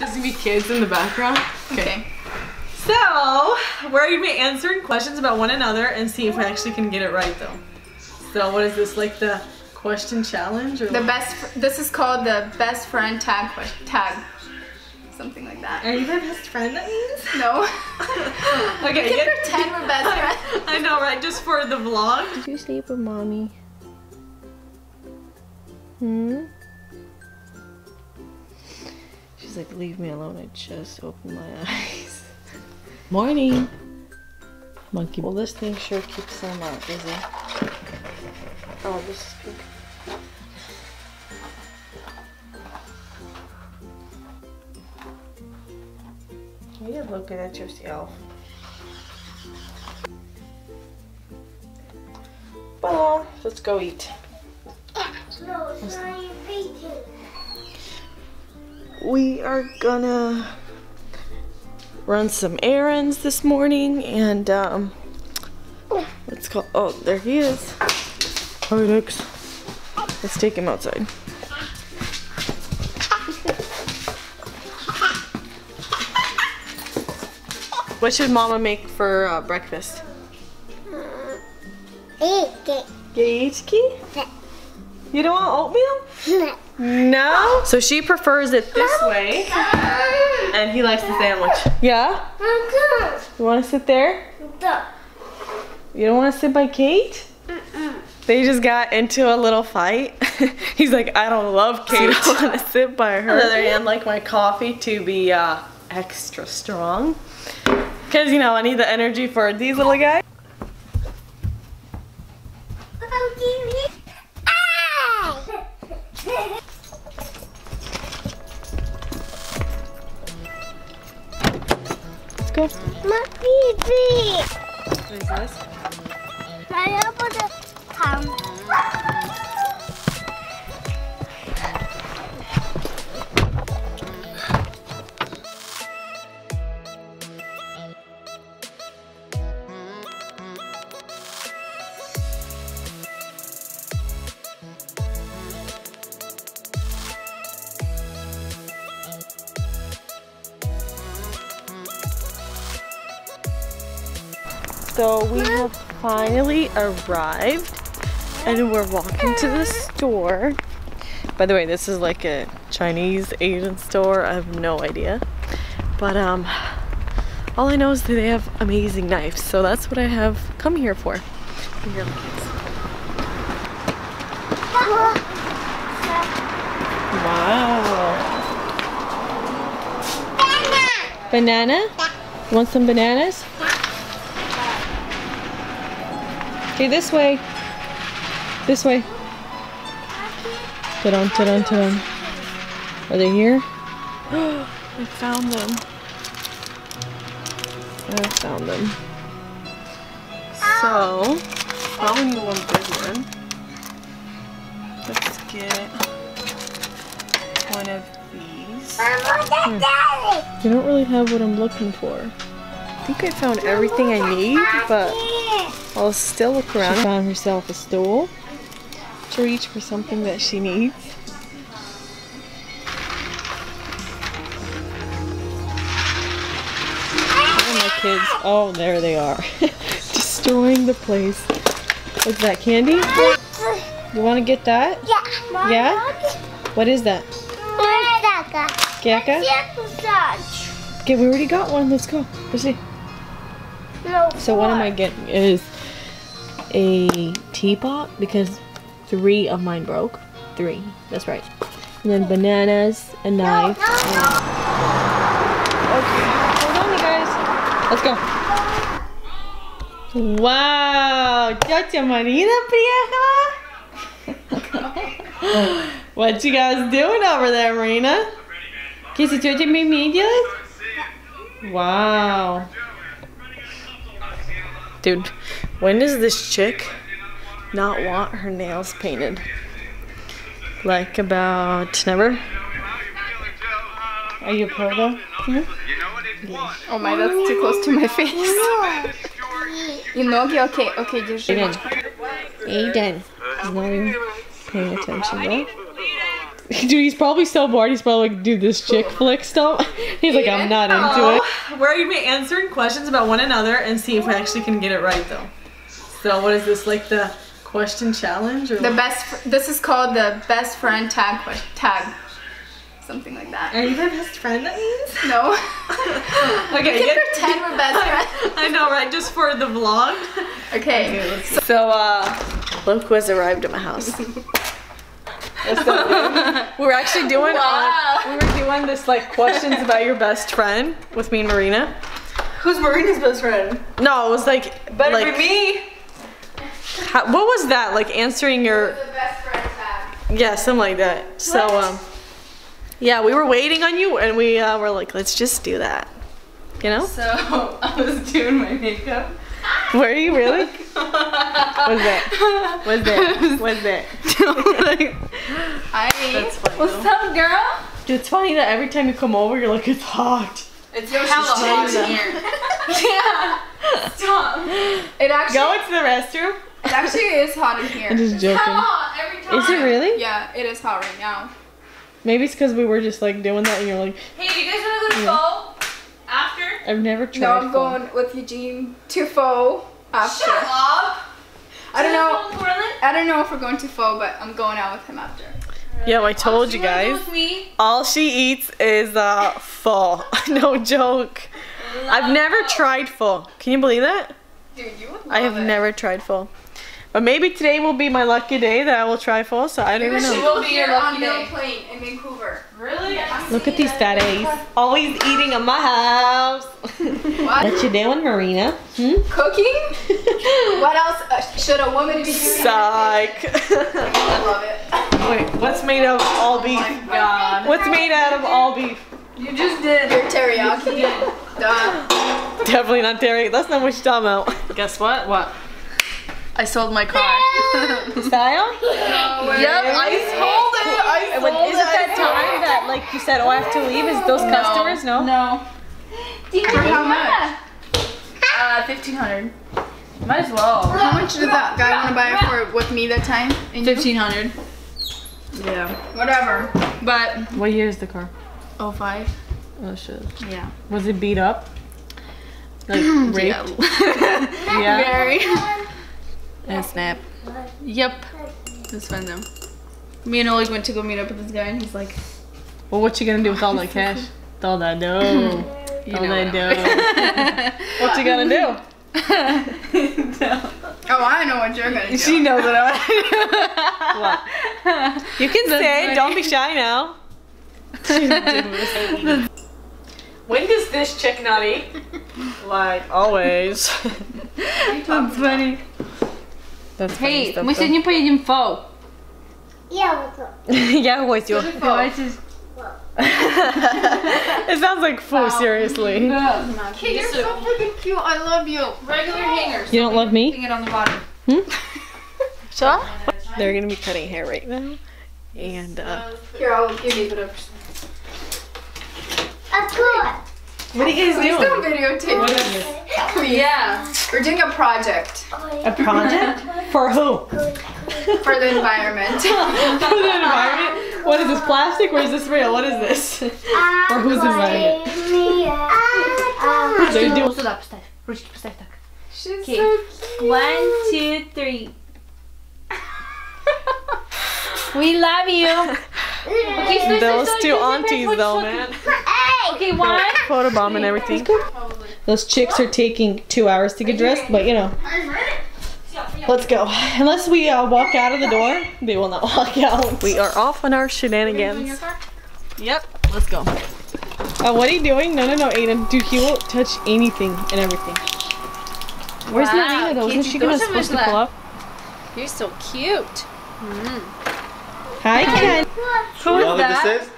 There's gonna be kids in the background. Okay. So, we're gonna be answering questions about one another and see if we actually can get it right though. So, what is this, like the question challenge or The what? best. This is called the best friend tag question tag. Something like that. Are you my best friend, that means? No. Okay, You can get- pretend we're best friends. I know, right? Just for the vlog. Did you sleep with mommy? Hmm? Like, leave me alone. I just opened my eyes. Morning. Monkey. Well, this thing sure keeps them uh, busy. Oh, this is pink. You're looking at yourself. Well, let's go eat. No, it's not even bacon. We are gonna run some errands this morning and um let's call oh there he is. Hi Nix. Let's take him outside. What should mama make for uh, breakfast? Bacon. Gaichki? You don't want oatmeal? No. So she prefers it this way, and he likes the sandwich. Yeah. You want to sit there? You don't want to sit by Kate? They just got into a little fight. He's like, I don't love Kate. I want to sit by her. On the other hand, like my coffee to be uh, extra strong. Because, you know, I need the energy for these little guys. My baby. What is this? I So we have finally arrived and we're walking to the store. By the way, this is like a Chinese Asian store. I have no idea. But um all I know is that they have amazing knives. So that's what I have come here for. Here. Wow. Banana? You want some bananas? Okay, this way. This way. Ta-dum, ta-dum, ta-dum. Are they here? I found them. I found them. So, probably need one big one. Let's get one of these. They hmm. don't really have what I'm looking for. I think I found everything I need, but I'll still look around. She found herself a stool to reach for something that she needs. Oh, my kids. Oh, there they are. Destroying the place. What's that, candy? You want to get that? Yeah. Yeah? What is that? Gecka? Okay, we already got one. Let's go. Let's see. No. So what am I getting is a teapot because three of mine broke. Three, that's right. And then bananas, a knife. No, no, no. Okay, hold on you guys. Let's go. Wow, Chacha Marina Prieja. what you guys doing over there, Marina? ¿Qué se chucha mi medias? Wow. Dude. when does this chick not want her nails painted? Like about never? Are you a pro though? Hmm? Oh my, that's too close to my face. И ноги, окей, окей, держи. Aiden. Aiden. He's not even paying attention though. Dude, he's probably so bored. He's probably like, dude, this chick flick stuff. He's like, I'm not into Hello. it. We're gonna be answering questions about one another and see if we actually can get it right though. So what is this like the question challenge or The best. This is called the best friend tag tag. Something like that. Are you my best friend that means? No. Okay, we can get- pretend we're best friends. I know, right? Just for the vlog. Okay. So, uh, look who has arrived at my house. we were actually doing Wow. uh, we were doing this like questions about your best friend with me and Marina. Who's Marina's best friend? No, it was like Better like be me. How, what was that? Like answering your The best friend yeah, something like that. So um yeah, we were waiting on you and we uh, were like, let's just do that. You know? So I was doing my makeup. Were you really? What's that? What's that? What's that? I. That's funny, What's though. up, girl? Dude, it's funny that every time you come over, you're like, it's hot. It's Hella hot in here. yeah. Stop. It actually. Go into the restroom. It actually is hot in here. I'm just joking. Hella hot every time. Is it really? Yeah, it is hot right now. Maybe it's because we were just like doing that and you're like, Hey, do you guys want to go to Pho after? I've never tried. No, I'm pho. going with Eugene to Pho after. Shut up. I don't know. I don't know if we're going to Pho, but I'm going out with him after. Yeah, I told you guys. With me. All she eats is uh, pho. no joke. I've never tried pho. Can you believe that? Dude, you would love I have it. never tried pho. But maybe today will be my lucky day that I will try pho, so I don't even She will be your here on lucky day. Plain in Vancouver. Really? Look at these fat A's. Always eating in my house. What? what you doing, Marina? Hmm? Cooking? what else uh, should a woman be doing? Psych. I love it. Wait, what's made of all beef? God. What's made out of all beef? You just did. Your teriyaki. Duh. Definitely not dairy. That's not what you're talking about. Guess what? What? I sold my car. Style? Yep, I sold it. I But sold is it that time that like you said, oh, I have to leave? Is those customers? No. No. For how much? Uh, fifteen hundred. Might as well. How much did that guy want to buy it for with me that time? And? Fifteen hundred. Yeah. Whatever. But What year is the car? oh five. Oh shit. Yeah. Was it beat up? Like raped? Yeah. Very. And snap. Yep. Let's find them. Me and Oleg went to go meet up with this guy, and he's like, Well, what you gonna do with all that cash? With all that dough. you all that what dough. what you gonna do? Oh, I know what you're gonna do. She knows what I What? You can say. Don't be shy now. when does this chick not eat? Like always. That's funny. That's Hey, мы сегодня поедем в Фау. Я вот. Я гостю. Давайте. It sounds like foo, seriously. Hey, you're so freaking cute. I love you. Regular hangers. You don't love me? Putting it on the bottom. Sure. They're gonna be cutting hair right now. And uh Here, I'll give you the. Of course. what are you guys Please don't videotape this. Please. Yeah. We're doing a project A project? For who? for the environment. For the environment? What is this, plastic or is this real? What is this? For whose environment? They're doing Сюда поставь. Ручки поставь так. She's Okay. so cute. One, two, three. We love you. Okay, sтой, sтой, those sтой, two sтой, aunties sтой, though, sтой. man. Okay, one. Photobomb and everything. Those chicks are taking two hours to get dressed, but you know. Let's go. Unless we uh, walk out of the door, they will not walk out. We are off on our shenanigans. Yep. Let's go. Uh, what are you doing? No, no, no, Aiden. Dude, he won't touch anything and everything. Where's Wow, Marina though? Isn't she gonna those are supposed to pull up? You're so cute. Hi, Ken. Who You know is what this that? is?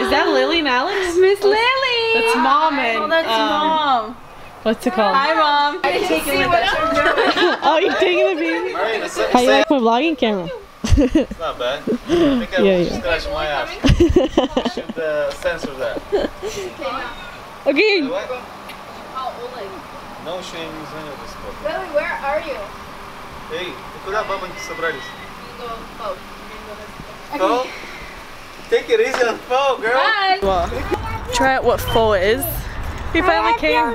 Is that Lily and Alex? Miss Lily. That's mom and Oh, that's um, mom. what's it called? Hi, mom. I didn't see what I'm doing. oh, you're taking the baby. Marina, say, How you say like my vlogging camera? it's not bad. I think I Yeah, will yeah. scratch my ass. I should uh, censor that. okay. What? No еще я не звонил до сих пор. Lily, where are you? Эй, ты куда, бабоньки, собрались? Pho? Take it easy on pho, girl. Try out what pho is. We finally came.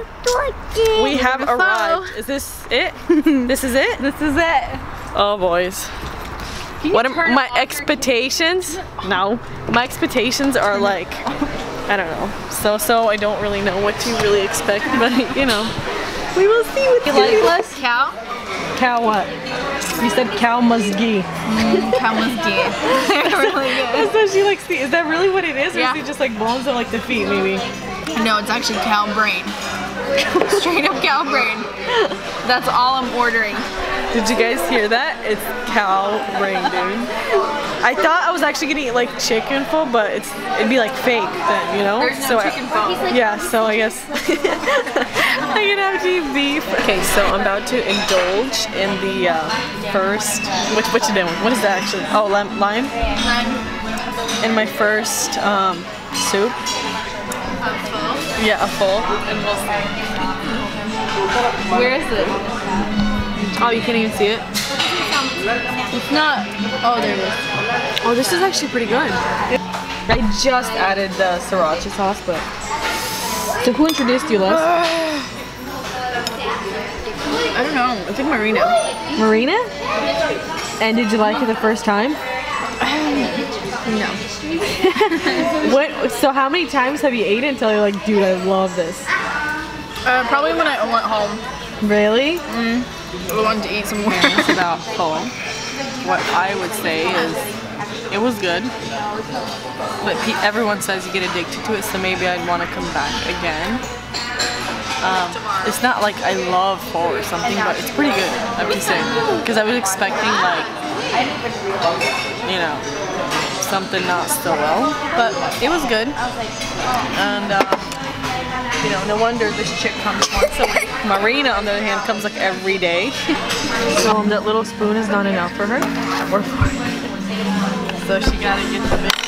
We have arrived. Is this it? this is it? This is it. Oh boys. What am turn my expectations? No. My expectations are like I don't know. So so I don't really know what to really expect, but you know. We will see what You like this? Cow? cow what? You said cow musgie. Mm, cow muskie. really good. That's what she likes to Is that really what it is? Or Yeah. is it just like bones on like the feet maybe? No, it's actually cow brain. Straight up cow brain. That's all I'm ordering. Did you guys hear that? It's cow brain, dude. I thought I was actually gonna eat like chicken pho, but it's it'd be like fake then, you know? There's no so I- chicken pho. yeah, so I guess I'm gonna have to eat beef. Okay, so I'm about to indulge in the uh, first. Which which is that one? What is that actually? Oh, lime. lime? In my first um, soup. Yeah, a full. And we'll see. Where is it? Oh, you can't even see it. It's not. Oh, there it is. Oh, this is actually pretty good. I just added the sriracha sauce, but. So who introduced you, Les? I don't know. I think Marina. Marina? And did you like it the first time? No. What? So how many times have you ate it until you're like, dude, I love this? Uh, probably when I went home. Really? I wanted to eat some more. It's about pho. What I would say is, it was good. But everyone says you get addicted to it, so maybe I'd want to come back again. Um, it's not like I love pho or something, but it's pretty good. I would say because I was expecting like, you know, something not so well, but it was good. And uh, you know, no wonder this chick comes once a week. Marina, on the other hand, comes like every day. so that little spoon is not enough for her, or for So she gotta get the big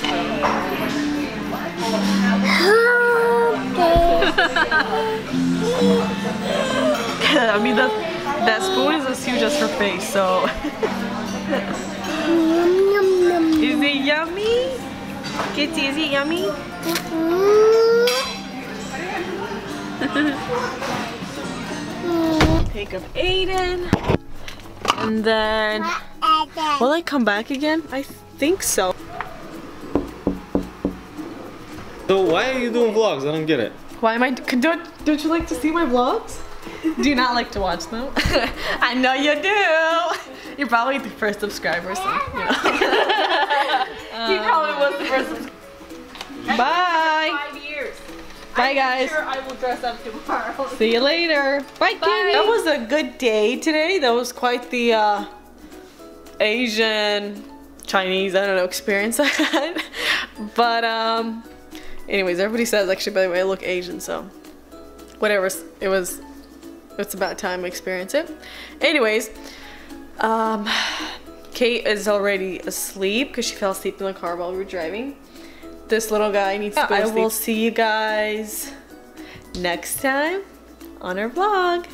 spoon. I mean, that, that spoon is as huge as her face, so. is it yummy? Kitty, is it yummy? Take of Aiden. And then, will I come back again? I think so. So why are you doing vlogs? I don't get it. Why am I, don't, don't you like to see my vlogs? Do you not like to watch them? I know you do. You're probably the first subscriber, so, you know. he probably was the first subscriber. Bye. Five years. Bye, guys. Sure, I will dress up tomorrow. See you later. Bye, Kitty. That was a good day today. That was quite the uh, Asian, Chinese, I don't know, experience I had. But, um, anyways, everybody says, actually, by the way, I look Asian, so whatever. It was, it's about time I experience it. Anyways, um, Kate is already asleep because she fell asleep in the car while we were driving. This little guy needs to go to I sleep. will see you guys next time on our vlog.